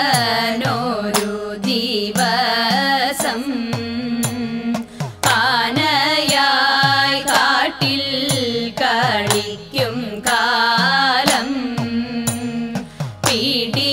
श्रीमहादेवनोरु दिवसम् आनयाय काटिल കളിക്കും കാലം പിടി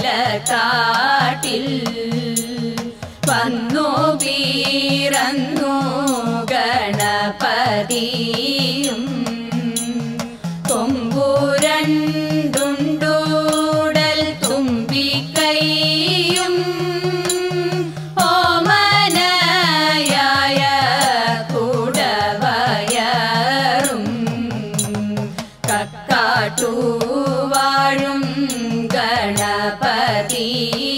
കാട്ടിൽ വന്നു വീരന്നു ഗണപതി. गणपति